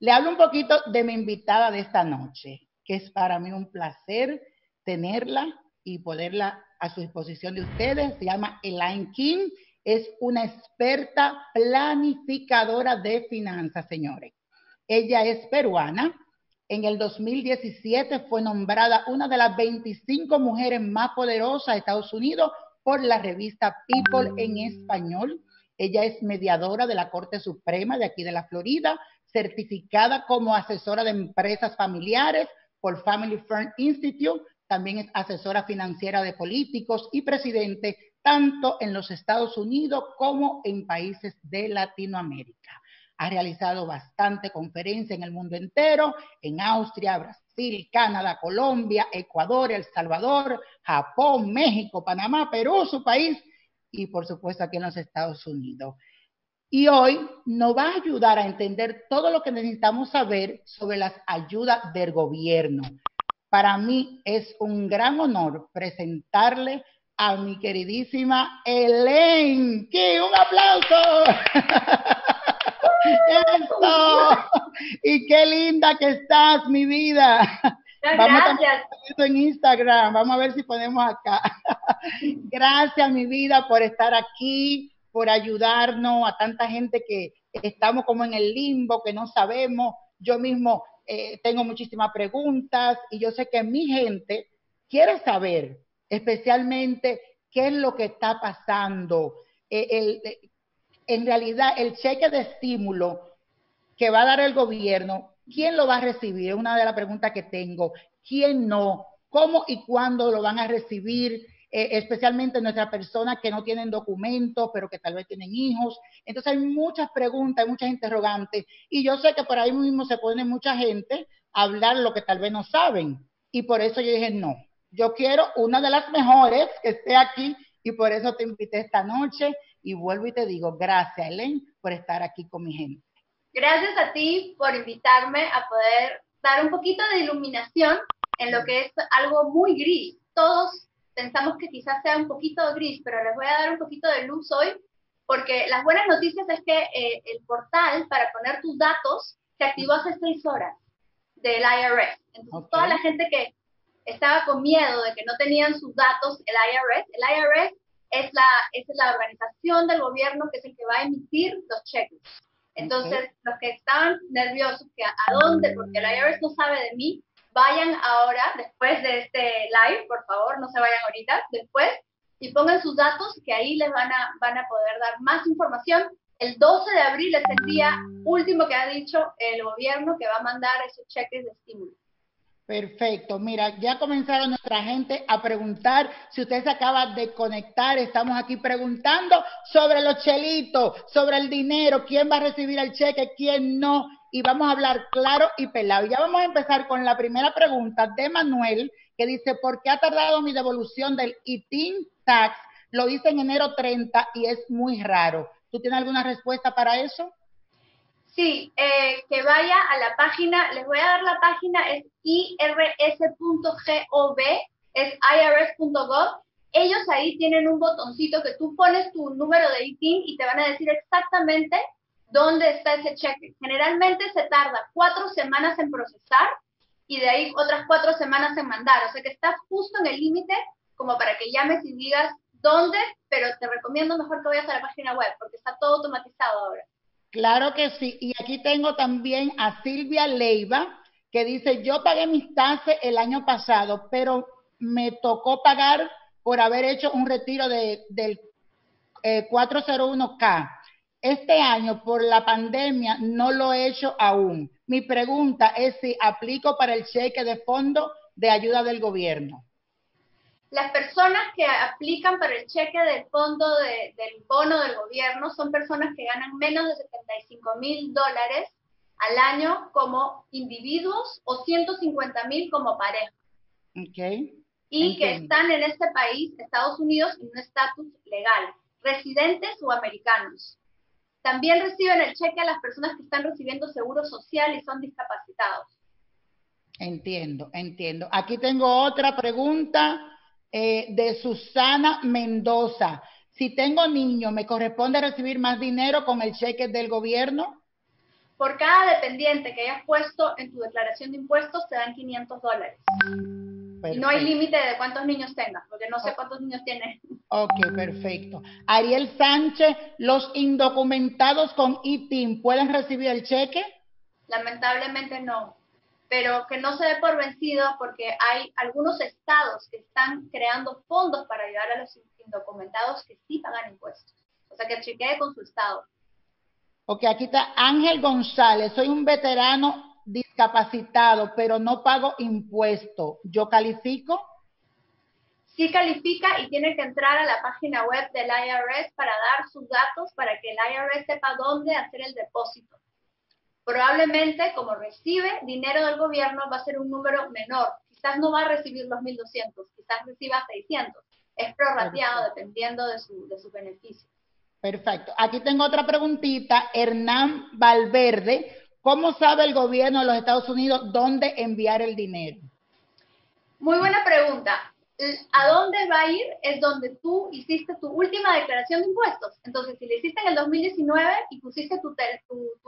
Le hablo un poquito de mi invitada de esta noche, que es para mí un placer tenerla y poderla a su disposición de ustedes. Se llama Elaine King, es una experta planificadora de finanzas, señores. Ella es peruana. En el 2017 fue nombrada una de las 25 mujeres más poderosas de Estados Unidos por la revista People en español. Ella es mediadora de la Corte Suprema de aquí de la Florida, certificada como asesora de empresas familiares por Family Firm Institute, también es asesora financiera de políticos y presidente tanto en los Estados Unidos como en países de Latinoamérica. Ha realizado bastante conferencia en el mundo entero, en Austria, Brasil, Canadá, Colombia, Ecuador, El Salvador, Japón, México, Panamá, Perú, su país, y por supuesto aquí en los Estados Unidos. Y hoy nos va a ayudar a entender todo lo que necesitamos saber sobre las ayudas del gobierno. Para mí es un gran honor presentarle a mi queridísima. ¡Qué un aplauso! ¡Eso! Y qué linda que estás, mi vida. Vamos gracias. A en Instagram, vamos a ver si ponemos acá. Gracias, mi vida, por estar aquí por ayudarnos a tanta gente que estamos como en el limbo, que no sabemos. Yo mismo eh, tengo muchísimas preguntas y yo sé que mi gente quiere saber especialmente qué es lo que está pasando. Eh, eh, en realidad, el cheque de estímulo que va a dar el gobierno, ¿quién lo va a recibir? Es una de las preguntas que tengo. ¿Quién no? ¿Cómo y cuándo lo van a recibir? Eh, especialmente nuestras personas que no tienen documentos, pero que tal vez tienen hijos. Entonces hay muchas preguntas, hay muchas interrogantes, y yo sé que por ahí mismo se pone mucha gente a hablar lo que tal vez no saben, y por eso yo dije, no, yo quiero una de las mejores que esté aquí, y por eso te invité esta noche, y vuelvo y te digo, gracias, Elen, por estar aquí con mi gente. Gracias a ti por invitarme a poder dar un poquito de iluminación en lo que es algo muy gris. Todos pensamos que quizás sea un poquito gris, pero les voy a dar un poquito de luz hoy, porque las buenas noticias es que eh, el portal para poner tus datos se activó hace seis horas del IRS. Entonces, toda la gente que estaba con miedo de que no tenían sus datos, el IRS, el IRS es la, es la organización del gobierno que es el que va a emitir los cheques. Entonces, los que estaban nerviosos, que a dónde, porque el IRS no sabe de mí, vayan ahora, después de este live, por favor, no se vayan ahorita, después, y pongan sus datos que ahí les van a, van a poder dar más información. El 12 de abril es el día último que ha dicho el gobierno que va a mandar esos cheques de estímulo. Perfecto. Mira, ya comenzaron nuestra gente a preguntar. Si usted se acaba de conectar, estamos aquí preguntando sobre los chelitos, sobre el dinero, quién va a recibir el cheque, quién no y vamos a hablar claro y pelado. Ya vamos a empezar con la primera pregunta de Manuel, que dice, ¿por qué ha tardado mi devolución del ITIN tax? Lo hice en enero 30 y es muy raro. ¿Tú tienes alguna respuesta para eso? Sí, eh, que vaya a la página, les voy a dar la página, es irs.gov, es irs.gov. Ellos ahí tienen un botoncito que tú pones tu número de ITIN y te van a decir exactamente dónde está ese cheque. Generalmente se tarda cuatro semanas en procesar y de ahí otras cuatro semanas en mandar. O sea que estás justo en el límite como para que llames y digas dónde, pero te recomiendo mejor que vayas a la página web porque está todo automatizado ahora. Claro que sí. Y aquí tengo también a Silvia Leiva que dice, yo pagué mis tasas el año pasado, pero me tocó pagar por haber hecho un retiro de, del 401k. Este año, por la pandemia, no lo he hecho aún. Mi pregunta es si aplico para el cheque de fondo de ayuda del gobierno. Las personas que aplican para el cheque de fondo del bono del gobierno son personas que ganan menos de 75 mil dólares al año como individuos o 150 mil como pareja. Okay. Y que están en este país, Estados Unidos, en un estatus legal, residentes o americanos. También reciben el cheque a las personas que están recibiendo seguro social y son discapacitados. Entiendo, entiendo. Aquí tengo otra pregunta eh, de Susana Mendoza. Si tengo niño, ¿me corresponde recibir más dinero con el cheque del gobierno? por cada dependiente que hayas puesto en tu declaración de impuestos te dan 500 dólares. Y no hay límite de cuántos niños tengas, porque no sé cuántos niños tienes. Ok, perfecto. Ariel Sánchez, ¿los indocumentados con ITIN pueden recibir el cheque? Lamentablemente no, pero que no se dé por vencido porque hay algunos estados que están creando fondos para ayudar a los indocumentados que sí pagan impuestos. O sea, que chequee con su estado. Ok, aquí está Ángel González, soy un veterano discapacitado, pero no pago impuesto. ¿Yo califico? Sí califica y tiene que entrar a la página web del IRS para dar sus datos para que el IRS sepa dónde hacer el depósito. Probablemente, como recibe dinero del gobierno, va a ser un número menor. Quizás no va a recibir los 1.200, quizás reciba 600. Es prorrateado dependiendo de su, de su beneficio. Perfecto. Aquí tengo otra preguntita. Hernán Valverde, ¿cómo sabe el gobierno de los Estados Unidos dónde enviar el dinero? Muy buena pregunta. A dónde va a ir es donde tú hiciste tu última declaración de impuestos. Entonces, si le hiciste en el 2019 y pusiste tu,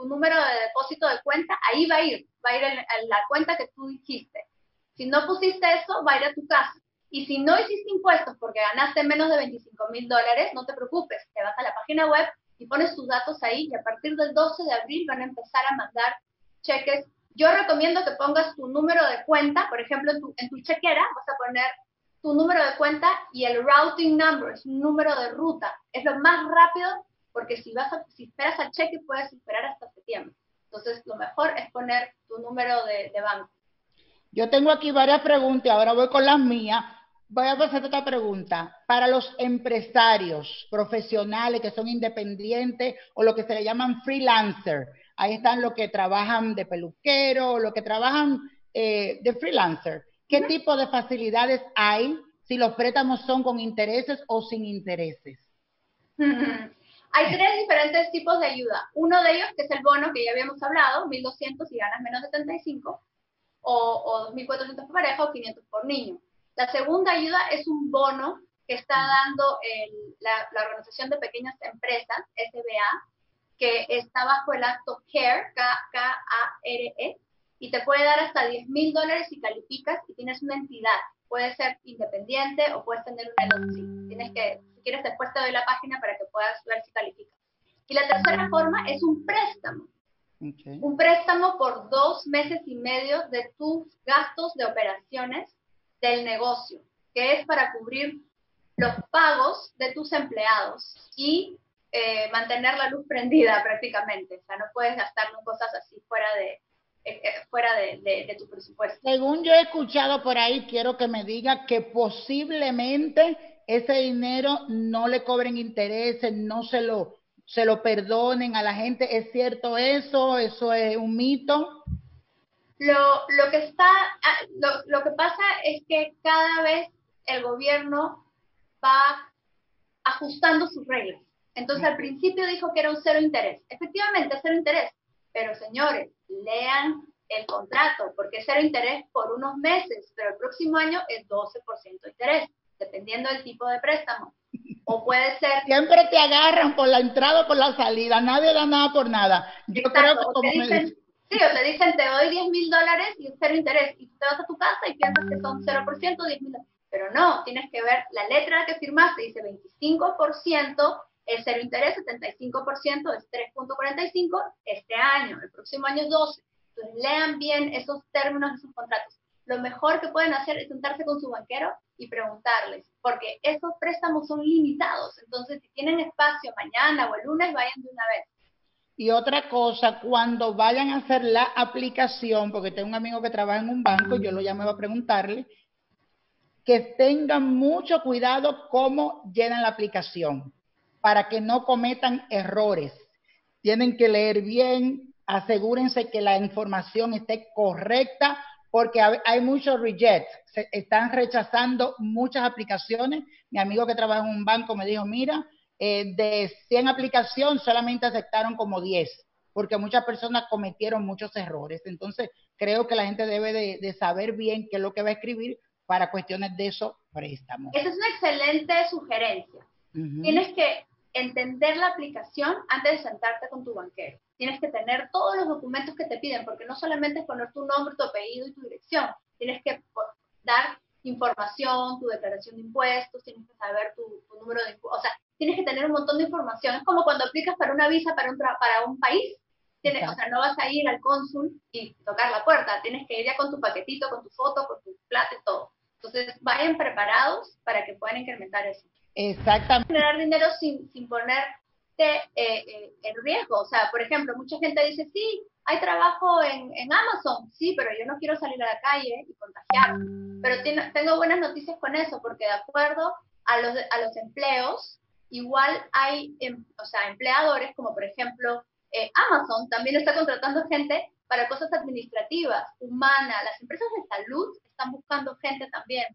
número de depósito de cuenta, ahí va a ir, va a ir a la cuenta que tú hiciste. Si no pusiste eso, va a ir a tu casa. Y si no hiciste impuestos porque ganaste menos de 25 mil dólares, no te preocupes, te vas a la página web y pones tus datos ahí y a partir del 12 de abril van a empezar a mandar cheques. Yo recomiendo que pongas tu número de cuenta, por ejemplo, en en tu chequera vas a poner tu número de cuenta y el routing number, es un número de ruta. Es lo más rápido porque si, vas a, si esperas al cheque puedes esperar hasta septiembre. Entonces, lo mejor es poner tu número de, banco. Yo tengo aquí varias preguntas, ahora voy con las mías voy a hacer otra pregunta. Para los empresarios profesionales que son independientes o lo que se le llaman freelancer, ahí están los que trabajan de peluquero, los que trabajan eh, de freelancer. ¿Qué tipo de facilidades hay si los préstamos son con intereses o sin intereses? Hay tres diferentes tipos de ayuda. Uno de ellos, que es el bono que ya habíamos hablado, 1.200 si ganas menos de 75, o, o 2.400 por pareja o 500 por niño. La segunda ayuda es un bono que está dando la, Organización de Pequeñas Empresas, SBA, que está bajo el acto CARE, K-A-R-E, y te puede dar hasta 10 mil dólares si calificas y tienes una entidad. Puede ser independiente o puedes tener una LLC. Tienes que, si quieres, después te doy la página para que puedas ver si calificas. Y la tercera forma es un préstamo. Un préstamo por dos meses y medio de tus gastos de operaciones del negocio, que es para cubrir los pagos de tus empleados y eh, mantener la luz prendida prácticamente. O sea, no puedes gastar cosas así fuera de, eh, eh, fuera de, tu presupuesto. Según yo he escuchado por ahí, quiero que me diga que posiblemente ese dinero no le cobren intereses, no se lo, se lo perdonen a la gente. ¿Es cierto eso? ¿Eso es un mito? Lo, lo que está, ah, lo, lo que pasa es que cada vez el gobierno va ajustando sus reglas. Entonces al principio dijo que era un cero interés. Efectivamente, cero interés. Pero señores, lean el contrato, porque es cero interés por unos meses, pero el próximo año es 12% de interés, dependiendo del tipo de préstamo. O puede ser... Siempre te agarran por la entrada o por la salida, nadie da nada por nada. Yo creo que como Sí, o te dicen, te doy 10 mil dólares y cero interés, y te vas a tu casa y piensas que son 0%, 10 mil Pero no, tienes que ver la letra que firmaste, dice 25%, es cero interés, 75% es 3.45 este año, el próximo año es 12. Entonces lean bien esos términos, esos contratos. Lo mejor que pueden hacer es sentarse con su banquero y preguntarles, porque esos préstamos son limitados. Entonces, si tienen espacio mañana o el lunes, vayan de una vez. Y otra cosa, cuando vayan a hacer la aplicación, porque tengo un amigo que trabaja en un banco, yo lo llamé a preguntarle, que tengan mucho cuidado cómo llenan la aplicación, para que no cometan errores. Tienen que leer bien, asegúrense que la información esté correcta, porque hay muchos rejects, se están rechazando muchas aplicaciones. Mi amigo que trabaja en un banco me dijo, mira, eh, de 100 aplicaciones solamente aceptaron como 10, porque muchas personas cometieron muchos errores. Entonces, creo que la gente debe de, saber bien qué es lo que va a escribir para cuestiones de esos préstamos. Esa es una excelente sugerencia. Tienes que entender la aplicación antes de sentarte con tu banquero. tienes que tener todos los documentos que te piden, porque no solamente es poner tu nombre, tu apellido y tu dirección, tienes que dar información, tu declaración de impuestos, tienes que saber tu, número de impuestos, o sea, tienes que tener un montón de información. Es como cuando aplicas para una visa para un, para un país, tienes, o sea, no vas a ir al cónsul y tocar la puerta, tienes que ir ya con tu paquetito, con tu foto, con tu plata y todo. Entonces, vayan preparados para que puedan incrementar eso. Exactamente. Generar dinero sin, sin ponerte eh, eh, en riesgo. O sea, por ejemplo, mucha gente dice, sí, hay trabajo en, en, Amazon, sí, pero yo no quiero salir a la calle y contagiar. Pero tengo buenas noticias con eso, porque de acuerdo a los, a los empleos, igual hay em, o sea, empleadores, como por ejemplo eh, Amazon, también está contratando gente para cosas administrativas, humanas. Las empresas de salud están buscando gente también.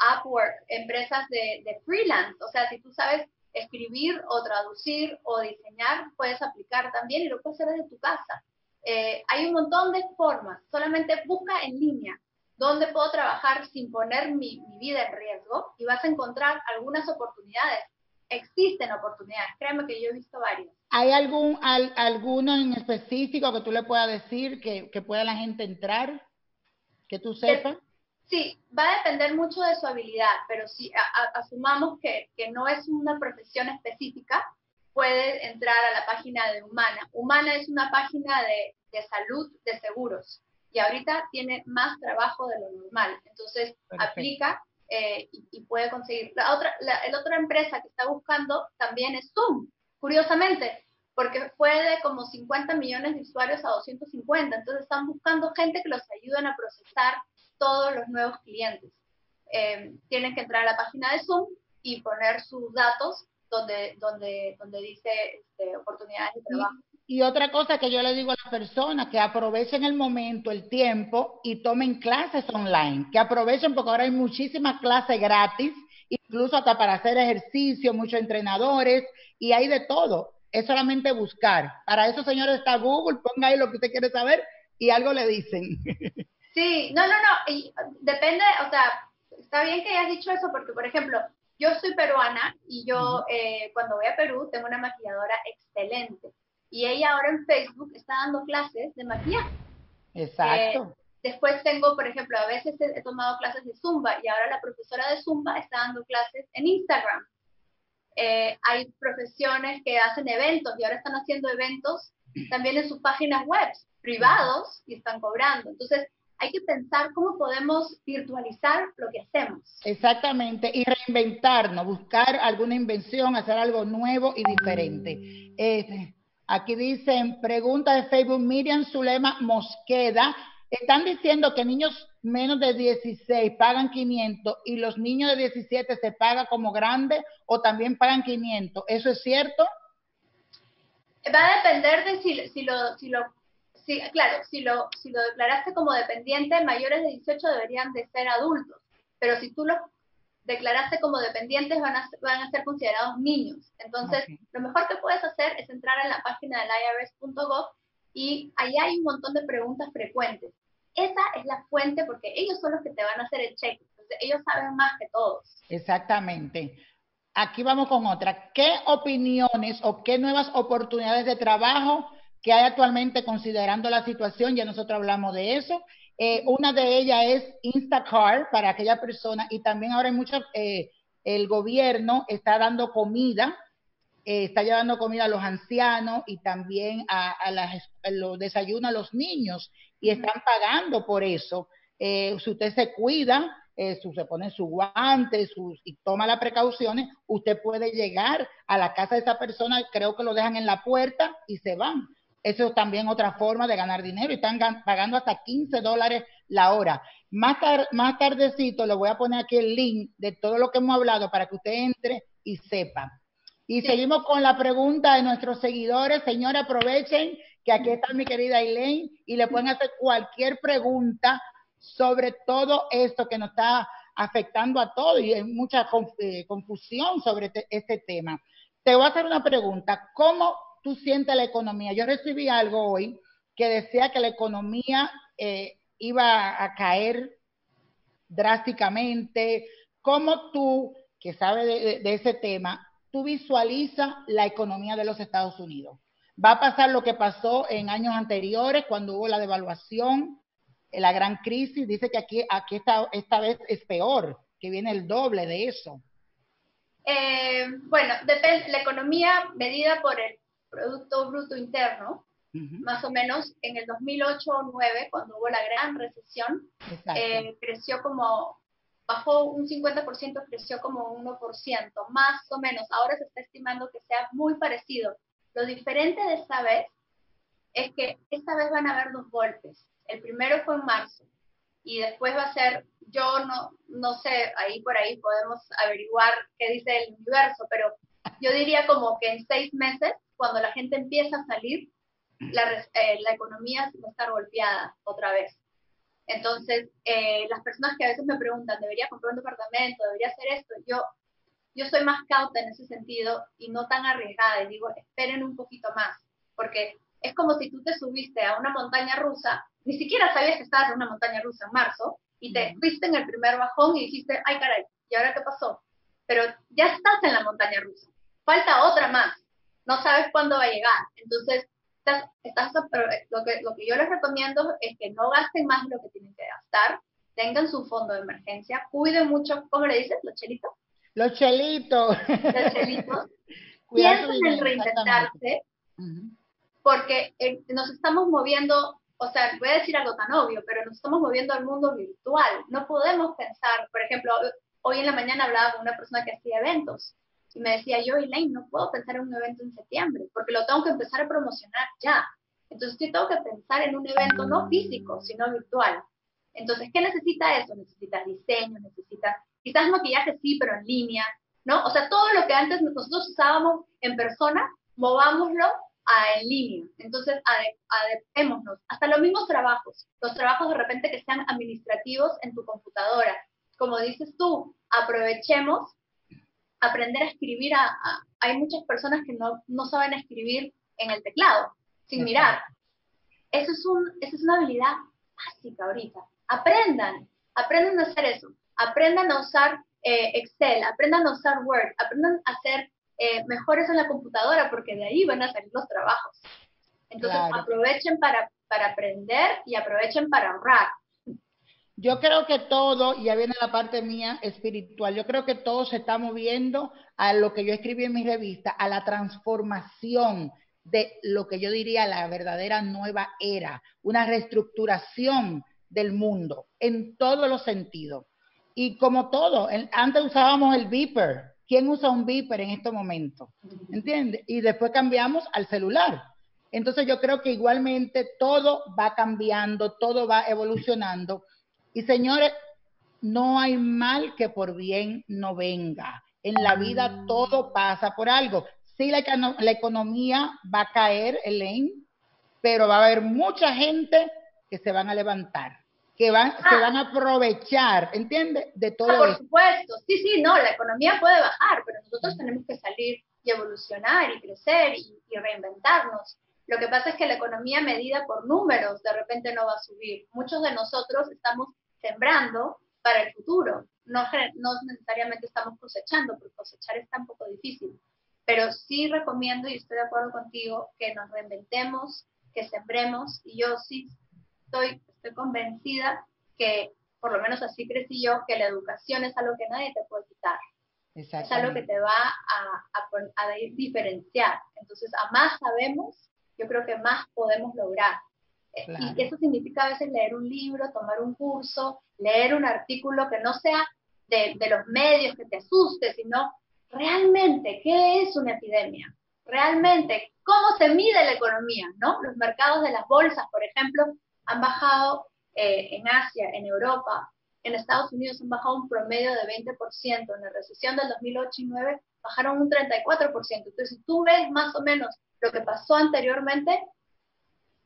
Upwork, empresas de, de freelance. O sea, si tú sabes escribir o traducir o diseñar, puedes aplicar también y lo puedes hacer desde tu casa. Eh, hay un montón de formas, solamente busca en línea dónde puedo trabajar sin poner mi, vida en riesgo y vas a encontrar algunas oportunidades. Existen oportunidades, créeme que yo he visto varias. ¿Hay algún alguno en específico que tú le puedas decir que, que pueda la gente entrar? Que tú sepas. Sí, va a depender mucho de su habilidad, pero si asumamos que, que, no es una profesión específica, puede entrar a la página de Humana. Humana es una página de, de salud de seguros y ahorita tiene más trabajo de lo normal. Entonces, aplica eh, y, puede conseguir. La otra, la, la, otra empresa que está buscando también es Zoom, curiosamente, porque fue de como 50 millones de usuarios a 250. Entonces, están buscando gente que los ayuden a procesar todos los nuevos clientes. Eh, tienen que entrar a la página de Zoom y poner sus datos donde, donde, donde dice este, oportunidades de trabajo. Y, otra cosa que yo le digo a las personas, que aprovechen el momento, el tiempo y tomen clases online, que aprovechen porque ahora hay muchísimas clases gratis, incluso hasta para hacer ejercicio, muchos entrenadores y hay de todo. Es solamente buscar. Para eso, señores, está Google, ponga ahí lo que usted quiere saber y algo le dicen. Sí, no, no, no, depende, o sea, está bien que hayas dicho eso porque, por ejemplo, yo soy peruana y yo eh, cuando voy a Perú tengo una maquilladora excelente y ella ahora en Facebook está dando clases de maquillaje. Exacto. Eh, después tengo, por ejemplo, a veces he, tomado clases de Zumba y ahora la profesora de Zumba está dando clases en Instagram. Eh, hay profesiones que hacen eventos y ahora están haciendo eventos también en sus páginas web privados y están cobrando. Entonces, hay que pensar cómo podemos virtualizar lo que hacemos. Exactamente, y reinventarnos, buscar alguna invención, hacer algo nuevo y diferente. Este, aquí dicen, pregunta de Facebook, Miriam Zulema Mosqueda, están diciendo que niños menos de 16 pagan 500 y los niños de 17 se paga como grande o también pagan 500. ¿Eso es cierto? Va a depender de si, si, lo, si lo Sí, claro, si lo, si lo declaraste como dependiente, mayores de 18 deberían de ser adultos, pero si tú los declaraste como dependientes, van a, van a ser considerados niños. Entonces, lo mejor que puedes hacer es entrar en la página del irs.gov y ahí hay un montón de preguntas frecuentes. Esa es la fuente porque ellos son los que te van a hacer el check. Entonces, ellos saben más que todos. Exactamente. Aquí vamos con otra. ¿Qué opiniones o qué nuevas oportunidades de trabajo que hay actualmente considerando la situación, ya nosotros hablamos de eso. Eh, una de ellas es Instacart para aquella persona y también ahora hay muchas, eh, el gobierno está dando comida, eh, está llevando comida a los ancianos y también a, los desayunos a los niños y están pagando por eso. si usted se cuida, se pone su guante sus, y toma las precauciones, usted puede llegar a la casa de esa persona, creo que lo dejan en la puerta y se van. Eso es también otra forma de ganar dinero y están pagando hasta 15 dólares la hora. Más, más tardecito le voy a poner aquí el link de todo lo que hemos hablado para que usted entre y sepa. Y seguimos con la pregunta de nuestros seguidores. Señores, aprovechen que aquí está mi querida Elaine y le pueden hacer cualquier pregunta sobre todo esto que nos está afectando a todos y hay mucha eh, confusión sobre este, este tema. Te voy a hacer una pregunta. ¿Cómo tú sientes la economía? Yo recibí algo hoy que decía que la economía eh, iba a caer drásticamente. ¿Cómo tú, que sabes de, ese tema, tú visualizas la economía de los Estados Unidos? Va a pasar lo que pasó en años anteriores cuando hubo la devaluación, la gran crisis. Dice que aquí, aquí esta, esta vez es peor, que viene el doble de eso. Eh, bueno, depende, la economía medida por el Producto Bruto Interno, más o menos en el 2008 o 2009, cuando hubo la gran recesión, eh, creció como, bajó un 50%, creció como un 1%, más o menos. Ahora se está estimando que sea muy parecido. Lo diferente de esta vez es que esta vez van a haber dos golpes. El primero fue en marzo y después va a ser, yo no, no sé, ahí por ahí podemos averiguar qué dice el universo, pero yo diría como que en seis meses, cuando la gente empieza a salir, la, eh, la economía va a estar golpeada otra vez. Entonces, eh, las personas que a veces me preguntan, ¿debería comprar un departamento? ¿Debería hacer esto? Yo, yo soy más cauta en ese sentido y no tan arriesgada. Y digo, esperen un poquito más, porque es como si tú te subiste a una montaña rusa, ni siquiera sabías que estabas en una montaña rusa en marzo, y te fuiste en el primer bajón y dijiste, ay caray, ¿y ahora qué pasó? Pero ya estás en la montaña rusa, falta otra más, no sabes cuándo va a llegar. Entonces, estás, lo, que, lo que yo les recomiendo es que no gasten más de lo que tienen que gastar, tengan su fondo de emergencia, cuiden mucho, ¿cómo le dices? ¿Los chelitos? Los chelitos. Los chelitos. Piensen en reinventarse, porque eh, nos estamos moviendo, o sea, voy a decir algo tan obvio, pero nos estamos moviendo al mundo virtual. No podemos pensar, por ejemplo, hoy en la mañana hablaba con una persona que hacía eventos y me decía yo, Elaine, no puedo pensar en un evento en septiembre, porque lo tengo que empezar a promocionar ya. Entonces yo tengo que pensar en un evento no físico, sino virtual. Entonces, ¿qué necesita eso? Necesita diseño, necesita quizás maquillaje sí, pero en línea, ¿no? O sea, todo lo que antes nosotros usábamos en persona, movámoslo a en línea. Entonces, adaptémonos. Hasta los mismos trabajos, los trabajos de repente que sean administrativos en tu computadora. Como dices tú, aprovechemos aprender a escribir, a, hay muchas personas que no, no, saben escribir en el teclado, sin mirar. Eso es, un, eso es una habilidad básica ahorita. Aprendan, aprendan a hacer eso. Aprendan a usar eh, Excel, aprendan a usar Word, aprendan a ser eh, mejores en la computadora, porque de ahí van a salir los trabajos. Entonces, aprovechen para, para aprender y aprovechen para ahorrar. Yo creo que todo, ya viene la parte mía espiritual, yo creo que todo se está moviendo a lo que yo escribí en mi revista, a la transformación de lo que yo diría la verdadera nueva era, una reestructuración del mundo en todos los sentidos. Y como todo, antes usábamos el beeper. ¿Quién usa un beeper en este momento? ¿Entiendes? Y después cambiamos al celular. Entonces yo creo que igualmente todo va cambiando, todo va evolucionando y señores, no hay mal que por bien no venga. En la vida todo pasa por algo. Sí, la, la economía va a caer, Elaine, pero va a haber mucha gente que se van a levantar, que van, se van a aprovechar, ¿entiendes? De todo ah, Por supuesto, sí, sí, no, la economía puede bajar, pero nosotros tenemos que salir y evolucionar y crecer y, y reinventarnos. Lo que pasa es que la economía medida por números de repente no va a subir. Muchos de nosotros estamos sembrando para el futuro. No, no necesariamente estamos cosechando, porque cosechar es tan poco difícil. Pero sí recomiendo, y estoy de acuerdo contigo, que nos reinventemos, que sembremos, y yo sí estoy, estoy convencida que, por lo menos así crecí yo, que la educación es algo que nadie te puede quitar. Es algo que te va a, a, a diferenciar. Entonces, a más sabemos, yo creo que más podemos lograr. Y eso significa a veces leer un libro, tomar un curso, leer un artículo que no sea de, de los medios que te asuste, sino realmente qué es una epidemia, realmente cómo se mide la economía, ¿no? Los mercados de las bolsas, por ejemplo, han bajado eh, en Asia, en Europa, en Estados Unidos han bajado un promedio de 20%, en la recesión del 2008 y 2009 bajaron un 34%. Entonces, si tú ves más o menos lo que pasó anteriormente,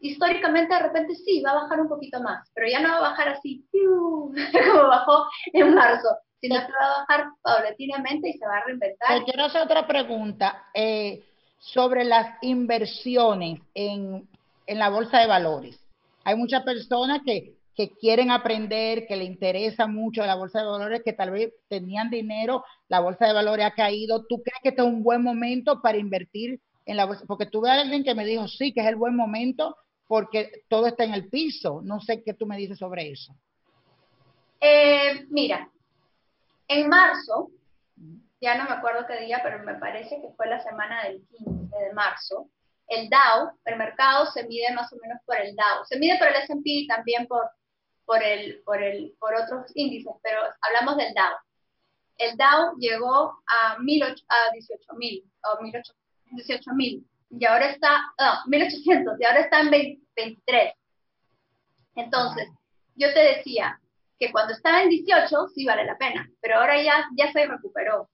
históricamente de repente sí, va a bajar un poquito más, pero ya no va a bajar así, como bajó en marzo, sino que va a bajar paulatinamente y se va a reinventar. Quiero hacer otra pregunta eh, sobre las inversiones en, en la bolsa de valores. Hay muchas personas que, que quieren aprender, que le interesa mucho la bolsa de valores, que tal vez tenían dinero, la bolsa de valores ha caído. ¿Tú crees que este es un buen momento para invertir en la bolsa, porque tuve a alguien que me dijo, sí, que es el buen momento porque todo está en el piso. No sé qué tú me dices sobre eso. Eh, mira, en marzo, ya no me acuerdo qué día, pero me parece que fue la semana del 15 de marzo, el Dow, el mercado se mide más o menos por el Dow. Se mide por el S&P y también por, por, el, por, el, por otros índices, pero hablamos del Dow. El Dow llegó a, a 18 mil, o 18 mil, y ahora está, no, 1800, y ahora está en 23. Entonces, yo te decía que cuando estaba en 18 sí vale la pena, pero ahora ya, ya se recuperó.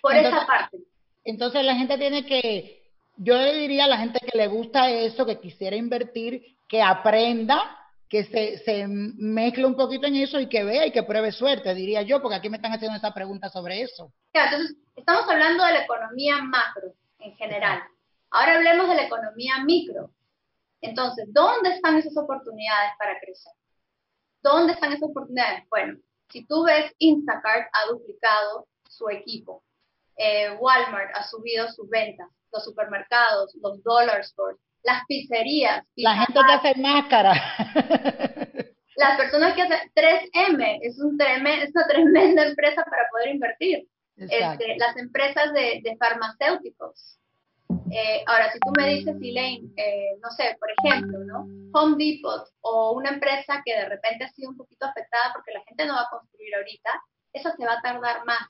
Por esa parte. Entonces la gente tiene que, yo le diría a la gente que le gusta eso, que quisiera invertir, que aprenda, que se, se mezcle un poquito en eso y que vea y que pruebe suerte, diría yo, porque aquí me están haciendo esa pregunta sobre eso. entonces, estamos hablando de la economía macro en general. Ahora hablemos de la economía micro. Entonces, ¿dónde están esas oportunidades para crecer? ¿Dónde están esas oportunidades? Bueno, si tú ves Instacart ha duplicado su equipo, eh, Walmart ha subido sus ventas, los supermercados, los dollar stores, las pizzerías. La gente que hace máscara. Las personas que hacen 3M es, un es una tremenda empresa para poder invertir. Este, las empresas de, farmacéuticos. Eh, ahora, si tú me dices, Elaine, eh, no sé, por ejemplo, ¿no? Home Depot o una empresa que de repente ha sido un poquito afectada porque la gente no va a construir ahorita, eso se va a tardar más.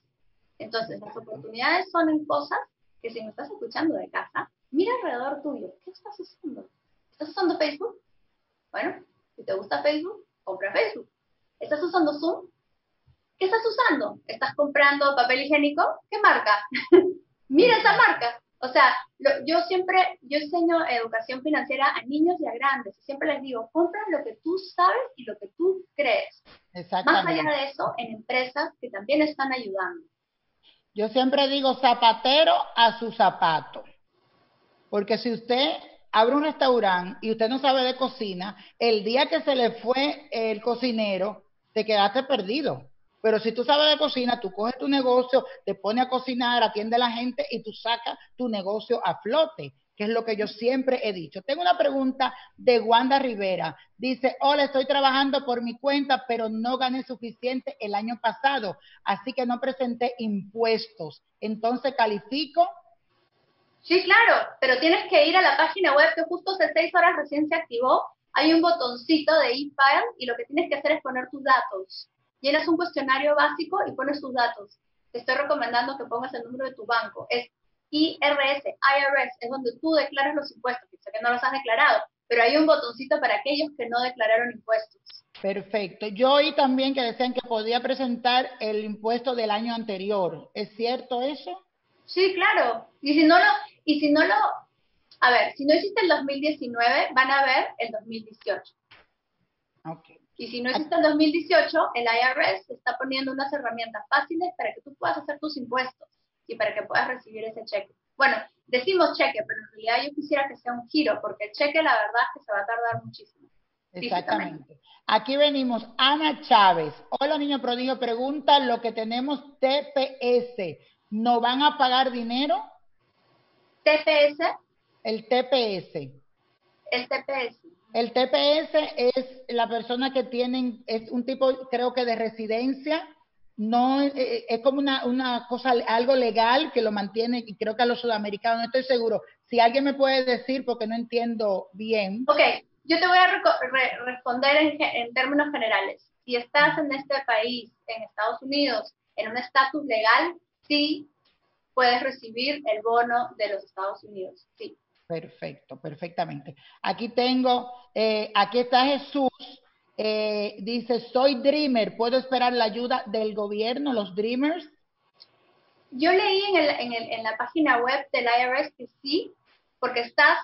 Entonces, las oportunidades son en cosas que si me estás escuchando de casa, mira alrededor tuyo, ¿qué estás usando? ¿Estás usando Facebook? Bueno, si te gusta Facebook, compra Facebook. ¿Estás usando Zoom? ¿Qué estás usando? ¿Estás comprando papel higiénico? ¿Qué marca? Mira esa marca. O sea, yo siempre, yo enseño educación financiera a niños y a grandes. Siempre les digo, compra lo que tú sabes y lo que tú crees. Más allá de eso, en empresas que también están ayudando. Yo siempre digo zapatero a su zapato. Porque si usted abre un restaurante y usted no sabe de cocina, el día que se le fue el cocinero, te quedaste perdido. Pero si tú sabes de cocina, tú coges tu negocio, te pones a cocinar, atiende a la gente y tú sacas tu negocio a flote, que es lo que yo siempre he dicho. Tengo una pregunta de Wanda Rivera. Dice, hola, estoy trabajando por mi cuenta, pero no gané suficiente el año pasado, así que no presenté impuestos. Entonces, ¿califico? Sí, claro, pero tienes que ir a la página web que justo hace seis horas recién se activó. Hay un botoncito de e-file y lo que tienes que hacer es poner tus datos llenas un cuestionario básico y pones tus datos. Te estoy recomendando que pongas el número de tu banco. Es IRS, IRS, es donde tú declaras los impuestos. Sé que no los has declarado, pero hay un botoncito para aquellos que no declararon impuestos. Perfecto. Yo oí también que decían que podía presentar el impuesto del año anterior. ¿Es cierto eso? Sí, claro. Y si no lo, y si no lo, a ver, si no hiciste el 2019, van a ver el 2018. Ok. Y si no existe el 2018, el IRS está poniendo unas herramientas fáciles para que tú puedas hacer tus impuestos y para que puedas recibir ese cheque. Bueno, decimos cheque, pero en realidad yo quisiera que sea un giro, porque el cheque la verdad es que se va a tardar muchísimo. Exactamente. Aquí venimos, Ana Chávez. Hola, niño prodigio. Pregunta lo que tenemos TPS. ¿No van a pagar dinero? TPS. El TPS. El TPS. El TPS es la persona que tienen, es un tipo, creo que de residencia, no eh, eh, es como una, una cosa, algo legal que lo mantiene, y creo que a los sudamericanos, no estoy seguro. Si alguien me puede decir, porque no entiendo bien. Ok, yo te voy a responder en, en términos generales. Si estás en este país, en Estados Unidos, en un estatus legal, sí puedes recibir el bono de los Estados Unidos, sí. Perfecto, perfectamente. Aquí tengo, eh, aquí está Jesús. Eh, dice, soy dreamer, ¿puedo esperar la ayuda del gobierno, los dreamers? Yo leí en, el, en, el, en la página web del IRS que sí, porque estás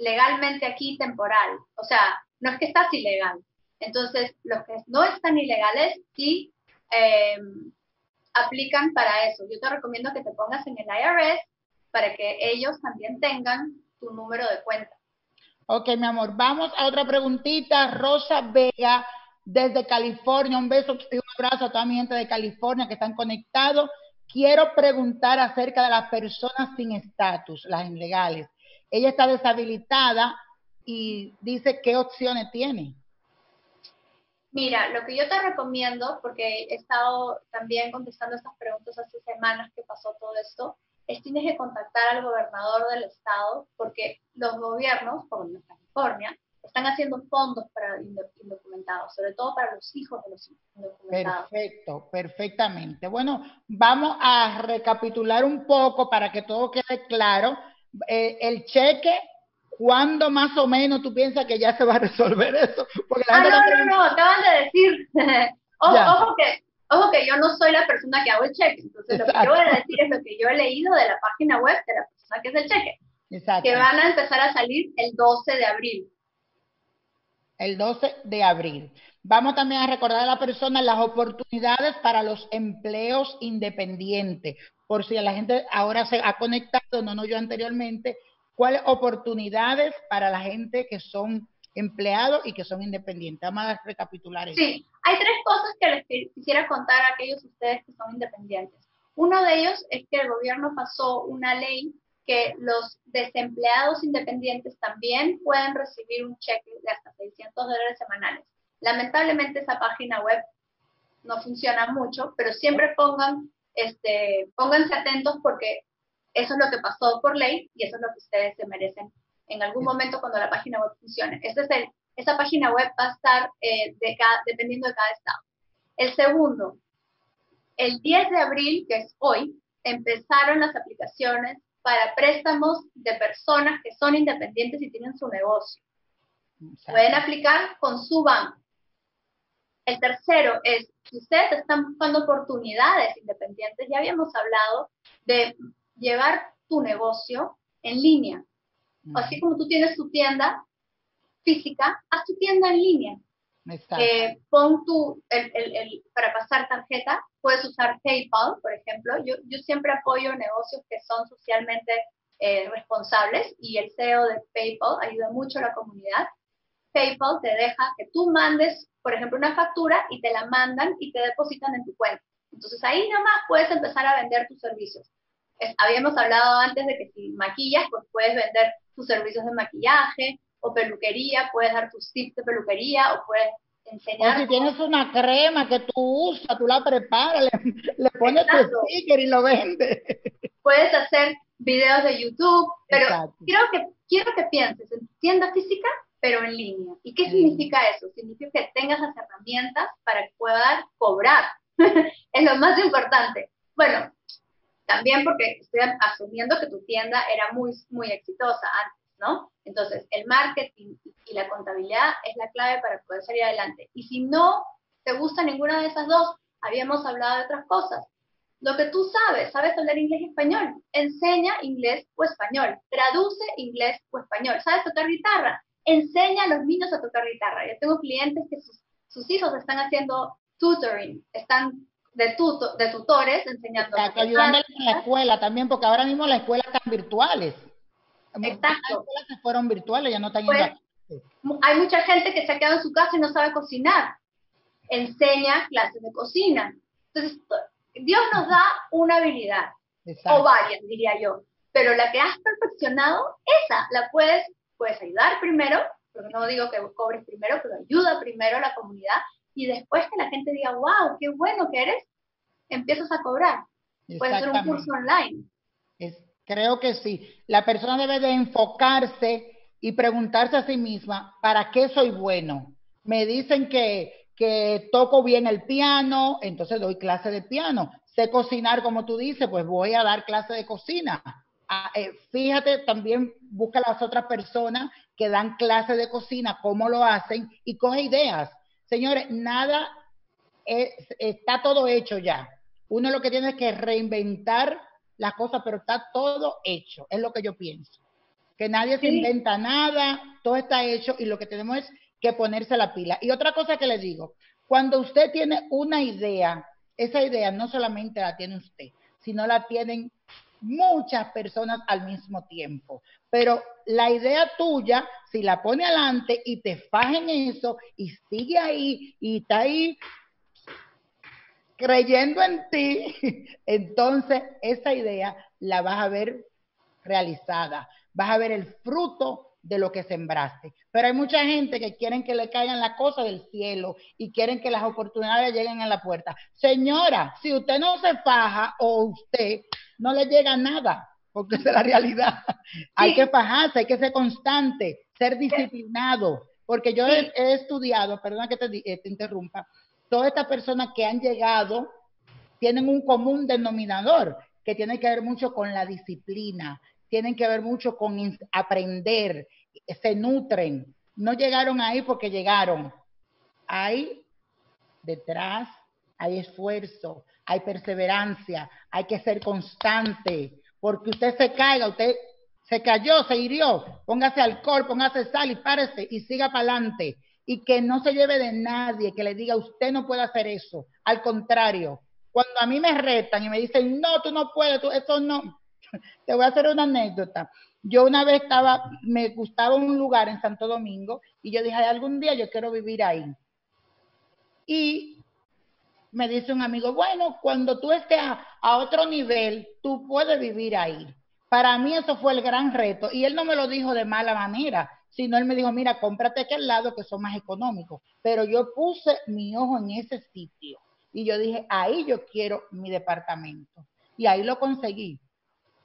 legalmente aquí temporal. O sea, no es que estás ilegal. Entonces, los que no están ilegales sí em, aplican para eso. Yo te recomiendo que te pongas en el IRS para que ellos también tengan tu número de cuenta. Ok, mi amor, vamos a otra preguntita. Rosa Vega, desde California, un beso y un abrazo a toda mi gente de California que están conectados. quiero preguntar acerca de las personas sin estatus, las ilegales. Ella está deshabilitada y dice qué opciones tiene. Mira, lo que yo te recomiendo, porque he estado también contestando estas preguntas hace semanas que pasó todo esto, es tienes que contactar al gobernador del estado, porque los gobiernos, por ejemplo California, están haciendo fondos para indocumentados, sobre todo para los hijos de los indocumentados. Perfecto, perfectamente. Bueno, vamos a recapitular un poco para que todo quede claro. Eh, el cheque ¿cuándo más o menos tú piensas que ya se va a resolver eso? ah, no, no, no, acaban de decir. ojo, que, ojo que yo no soy la persona que hago el cheque. Entonces, lo que yo voy a decir es lo que yo he leído de la página web de la persona que es el cheque. Exacto. Que van a empezar a salir el 12 de abril. El 12 de abril. Vamos también a recordar a la persona las oportunidades para los empleos independientes. Por si la gente ahora se ha conectado, no, no yo anteriormente, cuáles oportunidades para la gente que son empleados y que son independientes. Vamos a recapitular eso. Sí, hay tres cosas que les quisiera contar a aquellos de ustedes que son independientes. Uno de ellos es que el gobierno pasó una ley que los desempleados independientes también pueden recibir un cheque de hasta 600 dólares semanales. Lamentablemente esa página web no funciona mucho, pero siempre pongan, este, pónganse atentos porque eso es lo que pasó por ley y eso es lo que ustedes se merecen en algún momento cuando la página web funcione. Es el, esa página web va a estar eh, de dependiendo de cada estado. El segundo, el 10 de abril, que es hoy, empezaron las aplicaciones para préstamos de personas que son independientes y tienen su negocio. Pueden aplicar con su banco. El tercero es, si ustedes están buscando oportunidades independientes, ya habíamos hablado de llevar tu negocio en línea. Así como tú tienes tu tienda física, haz tu tienda en línea. Eh, pon tu, el, el, para pasar tarjeta, puedes usar PayPal, por ejemplo. Yo, yo siempre apoyo negocios que son socialmente eh, responsables y el CEO de PayPal ayuda mucho a la comunidad. PayPal te deja que tú mandes, por ejemplo, una factura y te la mandan y te depositan en tu cuenta. Entonces ahí nomás puedes empezar a vender tus servicios habíamos hablado antes de que si maquillas, pues puedes vender tus servicios de maquillaje o peluquería, puedes dar tus tips de peluquería o puedes enseñar. O si tienes una crema que tú usas, tú la preparas, le, pones tu sticker y lo vendes. Puedes hacer videos de YouTube, pero quiero que, quiero que pienses en tienda física, pero en línea. ¿Y qué significa eso? Significa que tengas las herramientas para que puedas cobrar. es lo más importante. Bueno, también porque estoy asumiendo que tu tienda era muy, muy exitosa antes, ¿no? Entonces, el marketing y la contabilidad es la clave para poder salir adelante. Y si no te gusta ninguna de esas dos, habíamos hablado de otras cosas. Lo que tú sabes, sabes hablar inglés y español, enseña inglés o español, traduce inglés o español, sabes tocar guitarra, enseña a los niños a tocar guitarra. Yo tengo clientes que sus, sus hijos están haciendo tutoring, están de, de tutores enseñando. ayudándoles en la escuela también, porque ahora mismo las escuelas están virtuales. Exacto. Las escuelas se fueron virtuales, ya no están pues, Hay mucha gente que se ha quedado en su casa y no sabe cocinar. Enseña clases de cocina. Entonces, Dios nos da una habilidad, o varias, diría yo. Pero la que has perfeccionado, esa la puedes, puedes ayudar primero, porque no digo que cobres primero, pero ayuda primero a la comunidad y después que la gente diga, wow, qué bueno que eres, empiezas a cobrar. Puede ser un curso online. creo que sí. La persona debe de enfocarse y preguntarse a sí misma, ¿para qué soy bueno? Me dicen que, que toco bien el piano, entonces doy clase de piano. Sé cocinar, como tú dices, pues voy a dar clase de cocina. Ah, eh, fíjate, también busca a las otras personas que dan clase de cocina, cómo lo hacen y coge ideas. Señores, nada está todo hecho ya. Uno lo que tiene es que reinventar las cosas, pero está todo hecho, es lo que yo pienso. Que nadie se inventa nada, todo está hecho y lo que tenemos es que ponerse la pila. Y otra cosa que le digo, cuando usted tiene una idea, esa idea no solamente la tiene usted, sino la tienen muchas personas al mismo tiempo. Pero la idea tuya, si la pone adelante y te faja en eso y sigue ahí y está ahí, creyendo en ti, entonces esa idea la vas a ver realizada, vas a ver el fruto de lo que sembraste. Pero hay mucha gente que quieren que le caigan las cosas del cielo y quieren que las oportunidades lleguen a la puerta. Señora, si usted no se faja o usted no le llega nada, porque esa es la realidad. Hay que fajarse, hay que ser constante, ser disciplinado, porque yo he, estudiado, perdona que te, eh, te interrumpa, todas estas personas que han llegado tienen un común denominador que tiene que ver mucho con la disciplina, tienen que ver mucho con aprender, se nutren. No llegaron ahí porque llegaron. Hay detrás, hay esfuerzo, hay perseverancia, hay que ser constante, porque usted se caiga, usted se cayó, se hirió, póngase alcohol, póngase sal y párese y siga para adelante. Y que no se lleve de nadie que le diga, usted no puede hacer eso. Al contrario, cuando a mí me retan y me dicen, no, tú no puedes, tú, eso no, te voy a hacer una anécdota. Yo una vez estaba, me gustaba un lugar en Santo Domingo y yo dije, algún día yo quiero vivir ahí. Y me dice un amigo, bueno, cuando tú estés a, otro nivel, tú puedes vivir ahí. Para mí eso fue el gran reto. Y él no me lo dijo de mala manera, sino él me dijo, mira, cómprate aquel lado que son más económicos. Pero yo puse mi ojo en ese sitio. Y yo dije, ahí yo quiero mi departamento. Y ahí lo conseguí.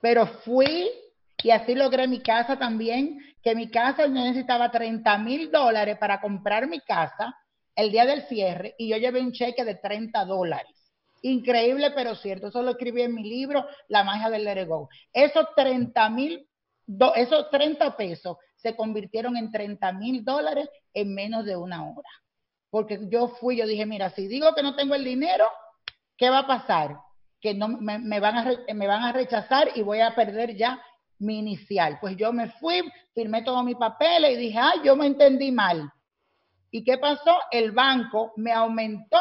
Pero fui y así logré mi casa también, que mi casa necesitaba 30 mil dólares para comprar mi casa el día del cierre y yo llevé un cheque de 30 dólares. Increíble, pero cierto. Eso lo escribí en mi libro, La magia del Let Esos 30 mil, esos 30 pesos se convirtieron en 30 mil dólares en menos de una hora. Porque yo fui, yo dije, mira, si digo que no tengo el dinero, ¿qué va a pasar? Que no me, van a me van a rechazar y voy a perder ya mi inicial. Pues yo me fui, firmé todo mi papel y dije, ay, yo me entendí mal. ¿Y qué pasó? El banco me aumentó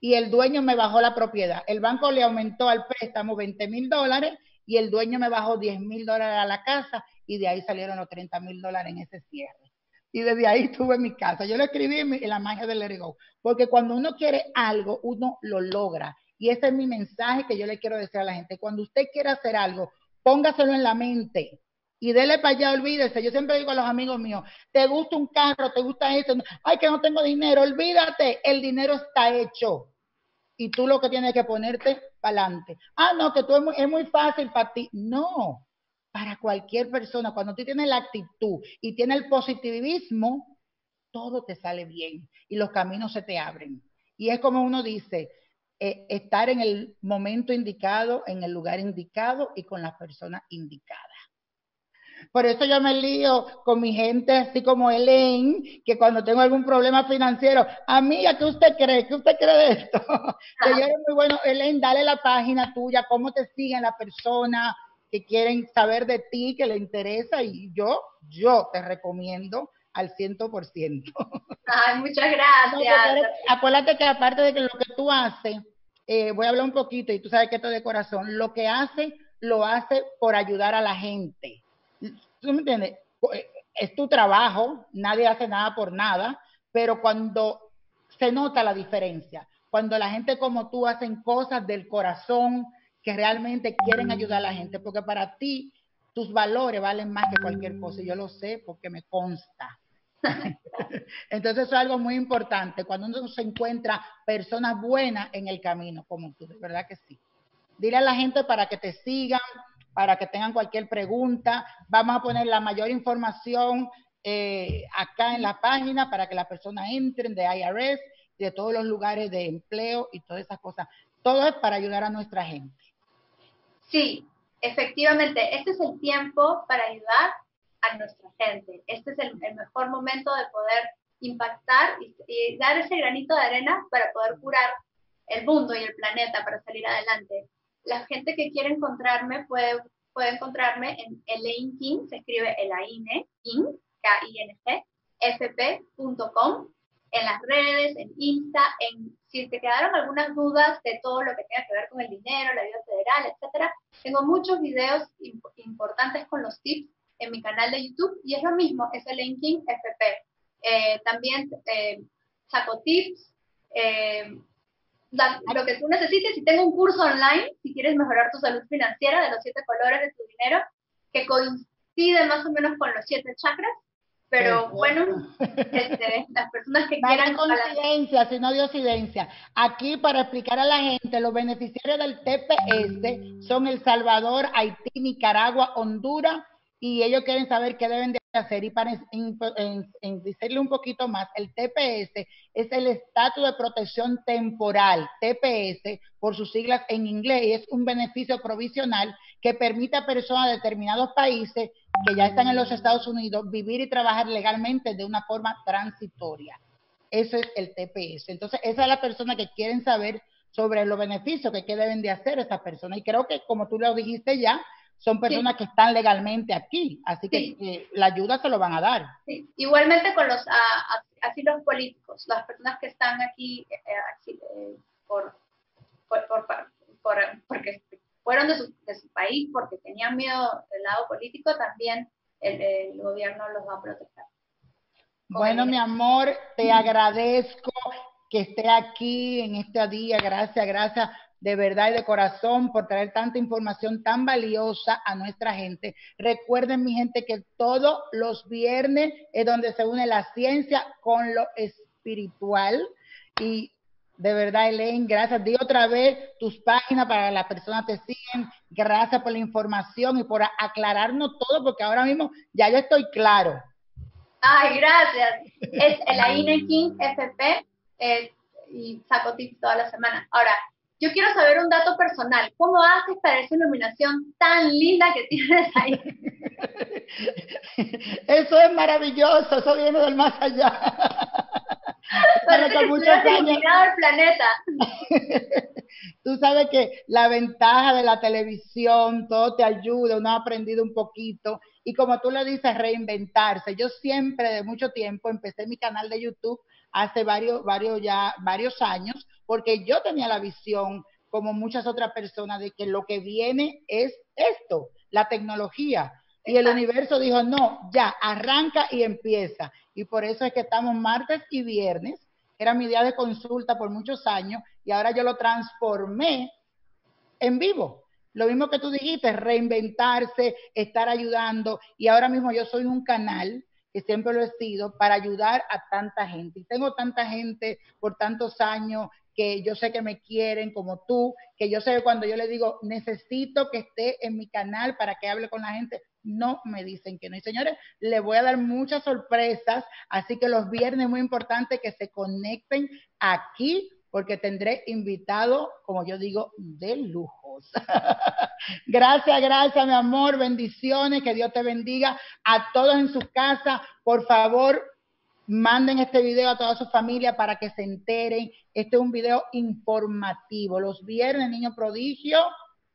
y el dueño me bajó la propiedad. El banco le aumentó al préstamo 20 mil dólares y el dueño me bajó 10 mil dólares a la casa y de ahí salieron los 30 mil dólares en ese cierre. Y desde ahí tuve mi casa. Yo lo escribí en, la magia del Let Porque cuando uno quiere algo, uno lo logra. Y ese es mi mensaje que yo le quiero decir a la gente. Cuando usted quiera hacer algo, póngaselo en la mente y dele para allá, olvídese. Yo siempre digo a los amigos míos, ¿te gusta un carro? ¿Te gusta esto? Ay, que no tengo dinero. Olvídate, el dinero está hecho. Y tú lo que tienes que ponerte para adelante. Ah, no, que tú es muy, es muy fácil para ti. No, para cualquier persona. Cuando tú tienes la actitud y tienes el positivismo, todo te sale bien y los caminos se te abren. Y es como uno dice, eh, estar en el momento indicado, en el lugar indicado y con las personas indicadas. Por eso yo me lío con mi gente, así como Elaine, que cuando tengo algún problema financiero, amiga, ¿qué usted cree? ¿Qué usted cree de esto? que yo muy bueno, Elaine, dale la página tuya, cómo te siguen las personas que quieren saber de ti, que le interesa, y yo, yo te recomiendo al ciento por ciento. Ay, muchas gracias. acuérdate que aparte de que lo que tú haces, eh, voy a hablar un poquito y tú sabes que esto es de corazón, lo que hace, lo hace por ayudar a la gente. ¿Tú me entiendes? Eh, es tu trabajo, nadie hace nada por nada, pero cuando se nota la diferencia, cuando la gente como tú hacen cosas del corazón que realmente quieren ayudar a la gente, porque para ti tus valores valen más que cualquier cosa, y yo lo sé porque me consta. Entonces eso es algo muy importante, cuando uno se encuentra personas buenas en el camino, como tú, de verdad que sí. Dile a la gente para que te sigan, para que tengan cualquier pregunta. Vamos a poner la mayor información eh, acá en la página para que las personas entren de IRS, de todos los lugares de empleo y todas esas cosas. Todo es para ayudar a nuestra gente. Sí, efectivamente, este es el tiempo para ayudar a nuestra gente. Este es el, mejor momento de poder impactar y, dar ese granito de arena para poder curar el mundo y el planeta, para salir adelante. La gente que quiere encontrarme puede, puede encontrarme en Elaine King, se escribe Elaine King, K-I-N-G, fp.com, en las redes, en Insta, en si te quedaron algunas dudas de todo lo que tenga que ver con el dinero, la ayuda federal, etcétera, tengo muchos videos importantes con los tips en mi canal de YouTube y es lo mismo, es el linking FP. Eh, también eh, saco tips, eh, lo que tú necesites. Si tengo un curso online, si quieres mejorar tu salud financiera de los siete colores de tu dinero, que coincide más o menos con los siete chakras, pero bueno, este, las personas que quieran... No coincidencia, sino de occidencia. Aquí, para explicar a la gente, los beneficiarios del TPS son El Salvador, Haití, Nicaragua, Honduras, y ellos quieren saber qué deben de hacer. Y para decirle un poquito más, el TPS es el estatus de protección temporal, TPS, por sus siglas en inglés, y es un beneficio provisional que permite a personas de determinados países que ya están en los Estados Unidos vivir y trabajar legalmente de una forma transitoria. Eso es el TPS. Entonces, esa es la persona que quieren saber sobre los beneficios que qué deben de hacer esas personas. Y creo que, como tú lo dijiste ya, son personas que están legalmente aquí, así que la ayuda se lo van a dar. Igualmente con los así los políticos, las personas que están aquí eh, eh, por, por, por, porque fueron de su, de su, país, porque tenían miedo del lado político, también el, el gobierno los va a proteger. Bueno, mi amor, te agradezco que esté aquí en este día. Gracias, gracias de verdad y de corazón por traer tanta información tan valiosa a nuestra gente. Recuerden, mi gente, que todos los viernes es donde se une la ciencia con lo espiritual. Y de verdad, Elaine, gracias. Di otra vez tus páginas para que las personas te siguen. Gracias por la información y por aclararnos todo, porque ahora mismo ya yo estoy claro. Ay, gracias. Es el King FP eh, y saco tips toda la semana. Ahora, yo quiero saber un dato personal. ¿Cómo haces para esa iluminación tan linda que tienes ahí? Eso es maravilloso, eso viene del más allá. Parece muchos años... el planeta. Tú sabes que la ventaja de la televisión, todo te ayuda, uno ha aprendido un poquito. Y como tú lo dices, reinventarse. Yo siempre, de mucho tiempo, empecé mi canal de YouTube hace varios, varios, ya, varios años, porque yo tenía la visión, como muchas otras personas, de que lo que viene es esto, la tecnología. Y el universo dijo, no, ya, arranca y empieza. Y por eso es que estamos martes y viernes. Era mi día de consulta por muchos años y ahora yo lo transformé en vivo. Lo mismo que tú dijiste, reinventarse, estar ayudando. Y ahora mismo yo soy un canal que siempre lo he sido, para ayudar a tanta gente. Y tengo tanta gente por tantos años que yo sé que me quieren como tú, que yo sé que cuando yo le digo, necesito que esté en mi canal para que hable con la gente, no me dicen que no. Y señores, le voy a dar muchas sorpresas, así que los viernes es muy importante que se conecten aquí porque tendré invitado, como yo digo, de lujos. gracias, gracias, mi amor, bendiciones, que Dios te bendiga a todos en sus casas. Por favor, manden este video a toda su familia para que se enteren. Este es un video informativo. Los viernes, Niño Prodigio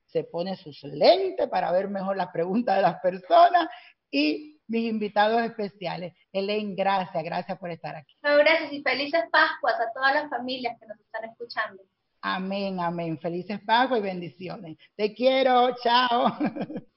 se pone sus lentes para ver mejor las preguntas de las personas y mis invitados especiales. Elaine, gracias, gracias por estar aquí. gracias y felices Pascuas a todas las familias que nos están escuchando. Amén, amén. Felices Pascuas y bendiciones. Te quiero, chao.